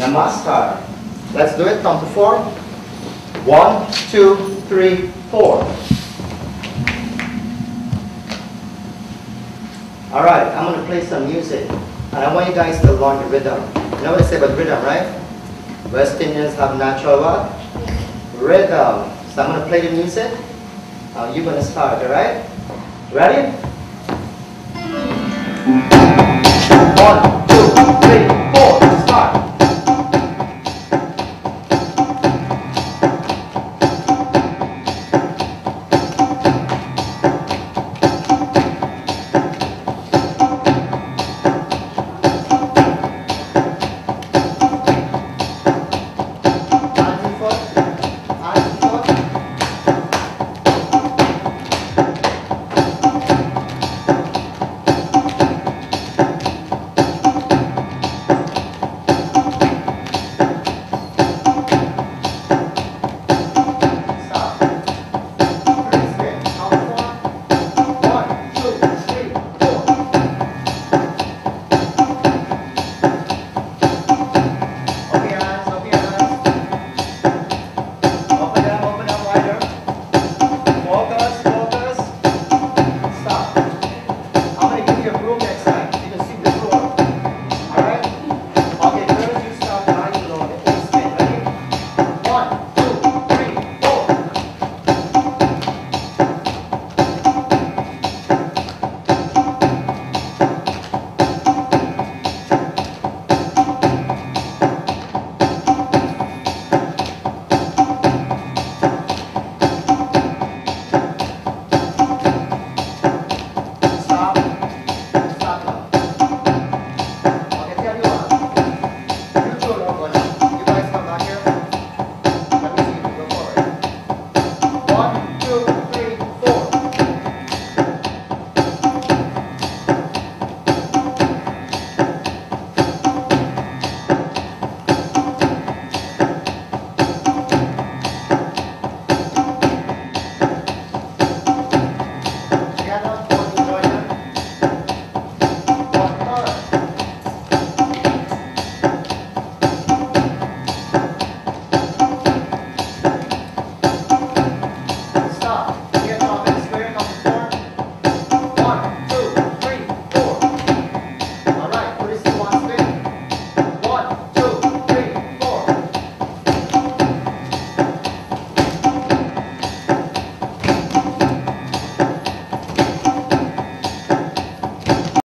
Namaskar. Let's do it. Count to four. One, two, three, four. All right, I'm going to play some music. And I want you guys to learn the rhythm. You know what I say about rhythm, right? West Indians have natural what? Rhythm. So I'm going to play the music. Uh, you're going to start, all right? Ready?